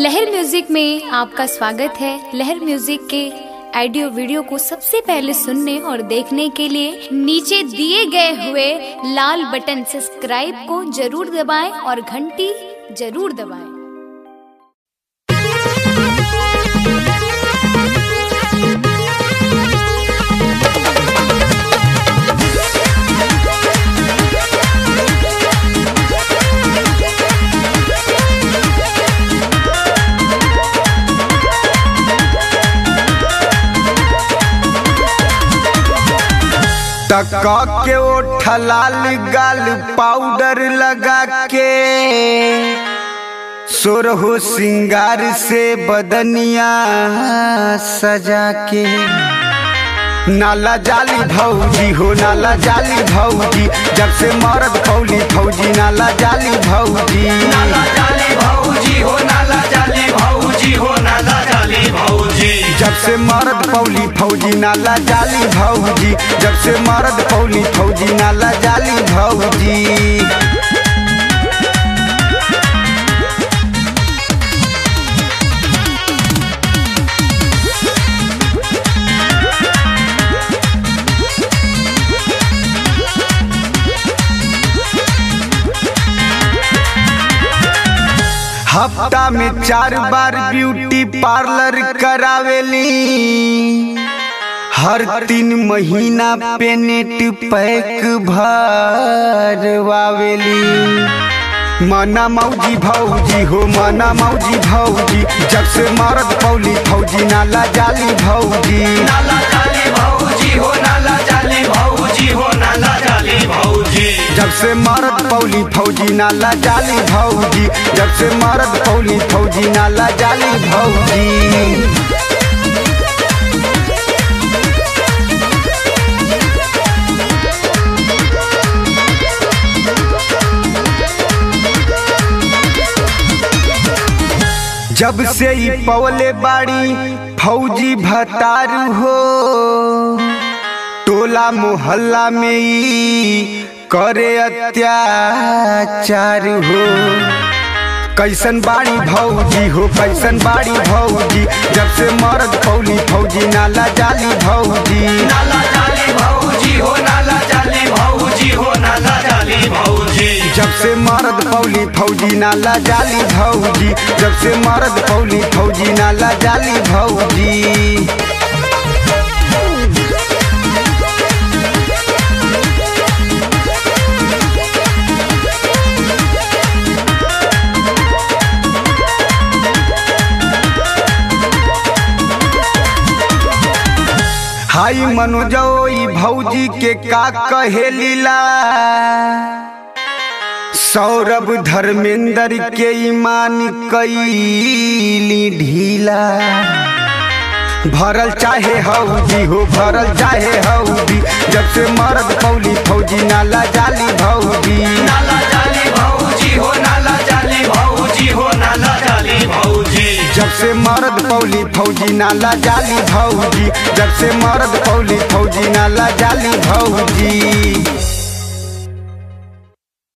लहर म्यूज़िक में आपका स्वागत है। लहर म्यूज़िक के ऑडियो वीडियो को सबसे पहले सुनने और देखने के लिए नीचे दिए गए हुए लाल बटन सब्सक्राइब को ज़रूर दबाएँ और घंटी ज़रूर दबाएँ। टका के ओठ लाल गाल पाउडर लगा के सोरहो सिंगार से बदनिया सजा के। नाला जाली भौजी हो, नाला जाली भौजी, जब से मरद फौली फौजी, नाला जाली भौजी। नाला जाली भौजी हो, नाला जाली भौजी हो, नाला जाली भौजी। जब से मरद फौली फौजी, नाला जाली, भौजी। जब से मरद फौली, फौजी, नाला जाली, भौजी। हफ़्ता में चार बार ब्यूटी पार्लर करावेली। हर तीन महीना पे नेट पैक भरवावेली। मना मौजी भौजी हो, माना मौजी भौजी जब से मरद फौली फौजी नाला जाली भौजी नाला जाली भौजी हो, नाला जाली भौजी हो, नाला जाली भौजी जब से मरद पौली फौजी नाला जाली भौजी जब से मरद पौली फौजी नाला जाली भौजी जब से ही पवले बाड़ी, फौजी भतार हो। टोला मोहल्ला में ई करे अत्याचार हो। कैसन बाड़ी भौजी हो, कैसन बाड़ी भौजी? जब से मरद फौली फौजी नाला जाली भौजी। नाला से मरद फौली फौजी नाला जाली भौजी। जब से मरद फौली फौजी नाला जाली भौजी। हाई मनोजो ई भौजी के का कहे लीला? सौरभ धर्मेंद्र के ईमान कैली ढीला। भरल चाहे हौदी हो, भरल चाहे हौदी, जब से मरद पौली फौजी, नाला जाली भौजी। नाला जाली भौजी हो, नाला जाली भौजी हो, नाला जाली भौजी। जब से मरद पौली फौजी, नाला जाली भौजी, जब से मरद फौली फौजी, नाला जाली भौजी।